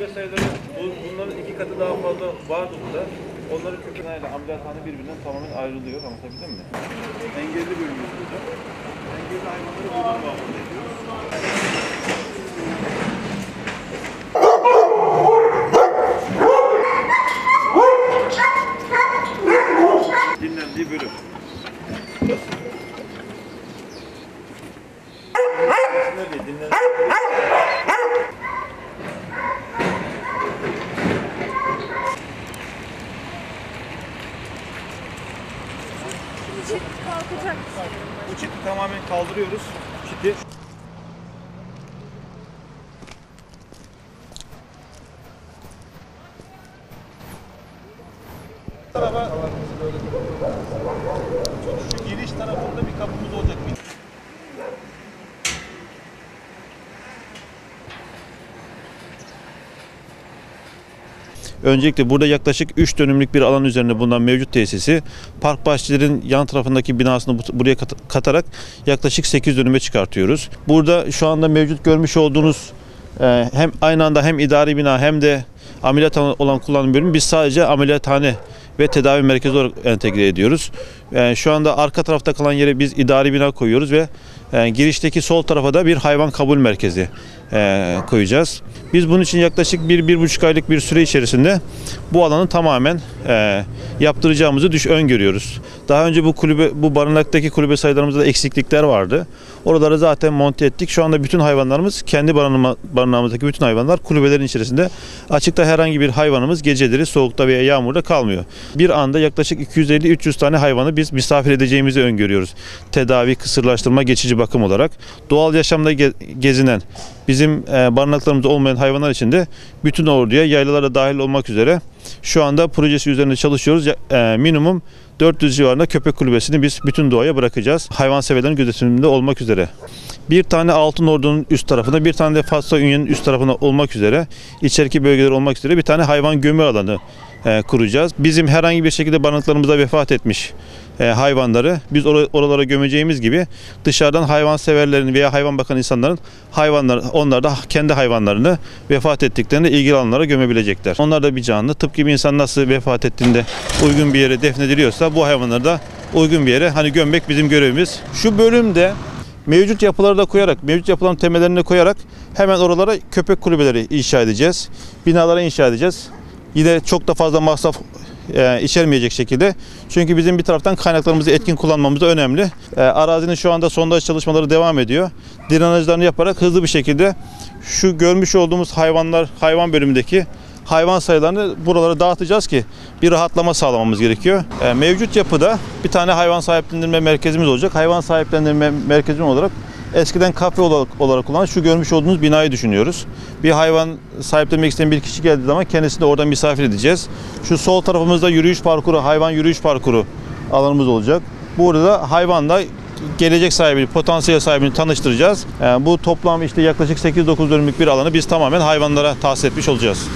kulübe sayıları bu- bunların iki katı daha fazla vardı burada. Onların kökenayla ameliyathane birbirinden tamamen ayrılıyor. Anlatabildim mi? Engelli bölümümüz burada. Engelli hayvanları burada muhafaza ediyoruz. Dinlendiği bölüm. Burası. Nerede? Çift kalkacak. Bu çiti tamamen kaldırıyoruz. Çiti. Tarafa şu giriş tarafında bir kapımız olacak. Öncelikle burada yaklaşık 3 dönümlük bir alan üzerinde bulunan mevcut tesisi park bahçelerin yan tarafındaki binasını bu- buraya kat- katarak yaklaşık 8 dönüme çıkartıyoruz. Burada şu anda mevcut görmüş olduğunuz e, hem aynı anda hem idari bina hem de ameliyathane olan kullanım bölümü biz sadece ameliyathane ve tedavi merkezi olarak entegre ediyoruz. E, şu anda arka tarafta kalan yere biz idari bina koyuyoruz ve e, girişteki sol tarafa da bir hayvan kabul merkezi e, koyacağız. Biz bunun için yaklaşık bir, bir buçuk aylık bir süre içerisinde bu alanı tamamen e, yaptıracağımızı düş öngörüyoruz. Daha önce bu kulübe, bu barınaktaki kulübe sayılarımızda da eksiklikler vardı. Oraları zaten monte ettik. Şu anda bütün hayvanlarımız, kendi barınma, barınağımızdaki bütün hayvanlar kulübelerin içerisinde. Açıkta herhangi bir hayvanımız geceleri soğukta veya yağmurda kalmıyor. Bir anda yaklaşık 250-300 tane hayvanı biz misafir edeceğimizi öngörüyoruz. Tedavi, kısırlaştırma, geçici bakım olarak. Doğal yaşamda ge- gezinen, bizim e, barınaklarımızda olmayan hayvanlar için de bütün orduya, yaylalara dahil olmak üzere şu anda projesi üzerinde çalışıyoruz. E, minimum 400 civarında köpek kulübesini biz bütün doğaya bırakacağız. Hayvanseverlerin gözetiminde olmak üzere. Bir tane Altın Ordu'nun üst tarafında, bir tane de Fatsa Ünye'nin üst tarafında olmak üzere, içeriki bölgeler olmak üzere bir tane hayvan gömü alanı e, kuracağız. Bizim herhangi bir şekilde barınaklarımızda vefat etmiş e, hayvanları biz or- oralara gömeceğimiz gibi dışarıdan hayvan severlerin veya hayvan bakan insanların hayvanlar onlar da kendi hayvanlarını vefat ettiklerinde ilgili alanlara gömebilecekler. Onlar da bir canlı. Tıpkı bir insan nasıl vefat ettiğinde uygun bir yere defnediliyorsa bu hayvanları da uygun bir yere hani gömmek bizim görevimiz. Şu bölümde mevcut yapıları da koyarak, mevcut yapıların temellerini koyarak hemen oralara köpek kulübeleri inşa edeceğiz. Binalara inşa edeceğiz. Yine çok da fazla masraf e, içermeyecek şekilde. Çünkü bizim bir taraftan kaynaklarımızı etkin kullanmamız da önemli. E, arazinin şu anda sondaj çalışmaları devam ediyor. Drenajlarını yaparak hızlı bir şekilde şu görmüş olduğumuz hayvanlar, hayvan bölümündeki hayvan sayılarını buralara dağıtacağız ki bir rahatlama sağlamamız gerekiyor. E, mevcut yapıda bir tane hayvan sahiplendirme merkezimiz olacak. Hayvan sahiplendirme merkezi olarak eskiden kafe olarak, olarak kullanan şu görmüş olduğunuz binayı düşünüyoruz. Bir hayvan sahiplenmek isteyen bir kişi geldiği zaman kendisini de oradan misafir edeceğiz. Şu sol tarafımızda yürüyüş parkuru, hayvan yürüyüş parkuru alanımız olacak. Burada da hayvanla gelecek sahibini, potansiyel sahibini tanıştıracağız. E, bu toplam işte yaklaşık 8-9 dönümlük bir alanı biz tamamen hayvanlara tahsis etmiş olacağız.